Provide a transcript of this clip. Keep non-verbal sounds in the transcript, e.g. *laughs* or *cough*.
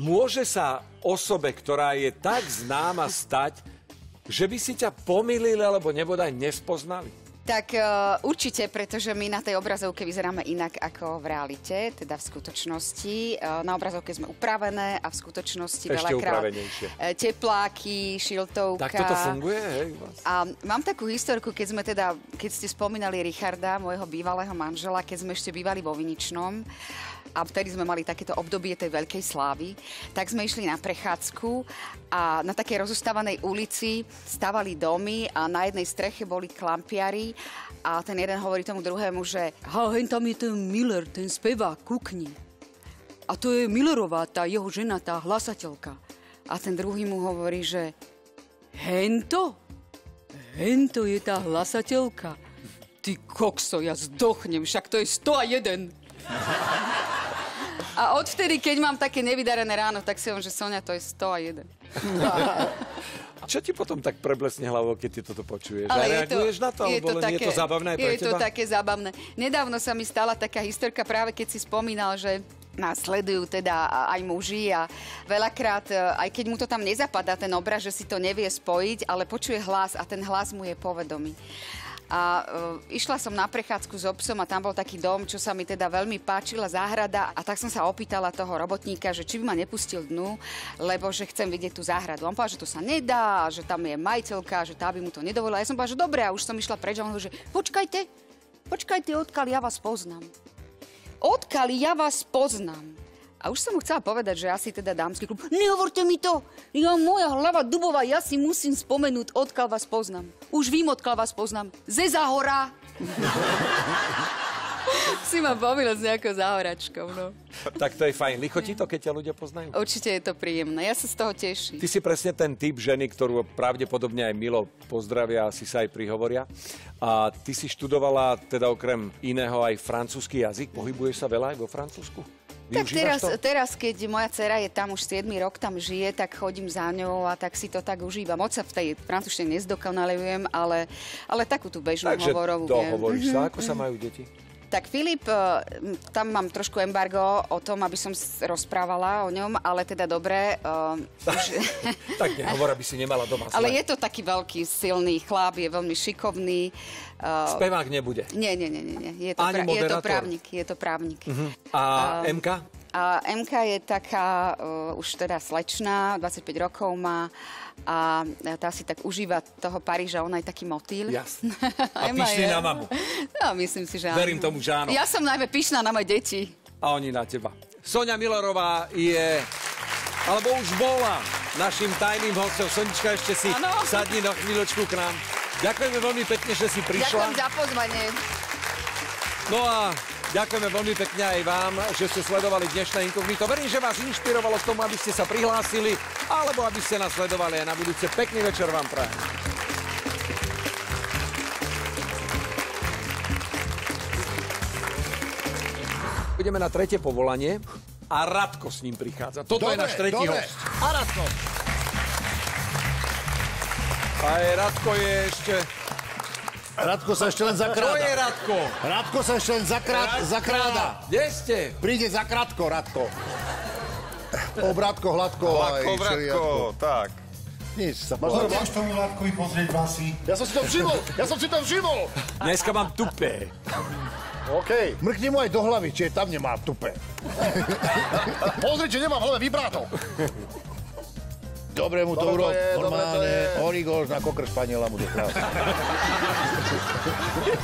môže sa osobe, ktorá je tak známa stať, že by si ťa pomýlili alebo nebodaj nespoznali? Tak e, určite, pretože my na tej obrazovke vyzeráme inak ako v realite, teda v skutočnosti. E, na obrazovke sme upravené a v skutočnosti Ešte veľakrát e, tepláky, šiltovka. Tak toto funguje, hej? vás? A mám takú historku, keď sme teda, keď ste spomínali Richarda, môjho bývalého manžela, keď sme ešte bývali vo Viničnom a vtedy sme mali takéto obdobie tej veľkej slávy, tak sme išli na prechádzku a na takej rozostávanej ulici stavali domy a na jednej streche boli klampiari a ten jeden hovorí tomu druhému, že ha, hen tam je ten Miller, ten spevák, kukni. A to je Millerová, tá jeho žena, tá hlasateľka. A ten druhý mu hovorí, že hento? Hento je tá hlasateľka. Ty kokso, ja zdochnem, však to je 101. A odvtedy, keď mám také nevydarené ráno, tak si hovorím, že Sonia, to je 101. *laughs* Čo ti potom tak preblesne hlavou, keď ty toto počuješ? Ale je reaguješ na to? Alebo len je to zábavné je to teba? také zábavné. Nedávno sa mi stala taká historka práve keď si spomínal, že nás sledujú teda aj muži a veľakrát, e, aj keď mu to tam nezapadá ten obraz, že si to nevie spojiť, ale počuje hlas a ten hlas mu je povedomý. A uh, išla som na prechádzku s obsom a tam bol taký dom, čo sa mi teda veľmi páčila, záhrada. A tak som sa opýtala toho robotníka, že či by ma nepustil dnu, lebo že chcem vidieť tú záhradu. On povedal, že to sa nedá, že tam je majiteľka, že tá by mu to nedovolila. Ja som povedala, že dobre, a už som išla preč a on hovorí, že počkajte, počkajte, odkiaľ ja vás poznám. Odkiaľ ja vás poznám. A už som mu chcela povedať, že asi teda dámsky klub. Nehovorte mi to! Ja, moja hlava dubová, ja si musím spomenúť, odkiaľ vás poznám. Už vím, odkiaľ vás poznám. Ze Zahora! *laughs* si ma pomýlil s nejakou záhoračkou, no. Tak to je fajn. Lichotí to, keď ťa ľudia poznajú? Určite je to príjemné. Ja sa z toho teším. Ty si presne ten typ ženy, ktorú pravdepodobne aj Milo pozdravia, asi sa aj prihovoria. A ty si študovala teda okrem iného aj francúzsky jazyk. Pohybuješ sa veľa aj vo Francúzsku? Tak teraz, to? teraz, keď moja dcera je tam už 7 rok, tam žije, tak chodím za ňou a tak si to tak užívam. Moc sa v tej francúzštine nezdokonalujem, ale, ale takú tú bežnú Takže hovorovú viem. dohovoríš sa. Ako sa majú deti? Tak Filip, e, tam mám trošku embargo o tom, aby som rozprávala o ňom, ale teda dobre. Uh, už, *laughs* Tak nehovor, aby si nemala doma ale je to taký veľký, silný chlap, je veľmi šikovný. Uh, Spevák nebude. nie, nie, nie, nie. Je to, Ani pra- je to právnik, je to právnik. A MK? A MK je taká uh, už teda slečná, 25 rokov má a tá si tak užíva toho Paríža, ona je taký motýl. Jasne. *laughs* A pyšný na mamu. No, myslím si, že áno. Verím tomu, že áno. Ja som najmä pyšná na moje deti. A oni na teba. Sonia Millerová je, alebo už bola našim tajným hostom. Sonička, ešte si Áno. sadni na chvíľočku k nám. Ďakujeme veľmi pekne, že si Ďakujem prišla. za pozvanie. No a ďakujeme veľmi pekne aj vám, že ste sledovali dnešné inkognito. Verím, že vás inšpirovalo k tomu, aby ste sa prihlásili, alebo aby ste nás sledovali aj na budúce. Pekný večer vám prajem. Ideme na tretie povolanie a Radko s ním prichádza. Toto je náš tretí dobre. host. A Radko. Aj Radko je ešte... Radko sa ešte len To je zakráda. Radko. Radko sa ešte len zakrát, zakráda. Kde ste? Príde zakrátko, Radko. Obrátko, hladko. Hladko, všelijako. tak. Nič sa Máš povedal. Môžeš tomu Vládkovi pozrieť vlasy? Ja som si to všimol, ja som si to všimol. Dneska mám tupé. OK. Mrkni mu aj do hlavy, či je tam nemá tupe. Pozri, či nemá v hlave vibrátor. Dobre mu to Dobre to urob. je, to Normálne. je. Origoš na kokr španiela mu to *laughs*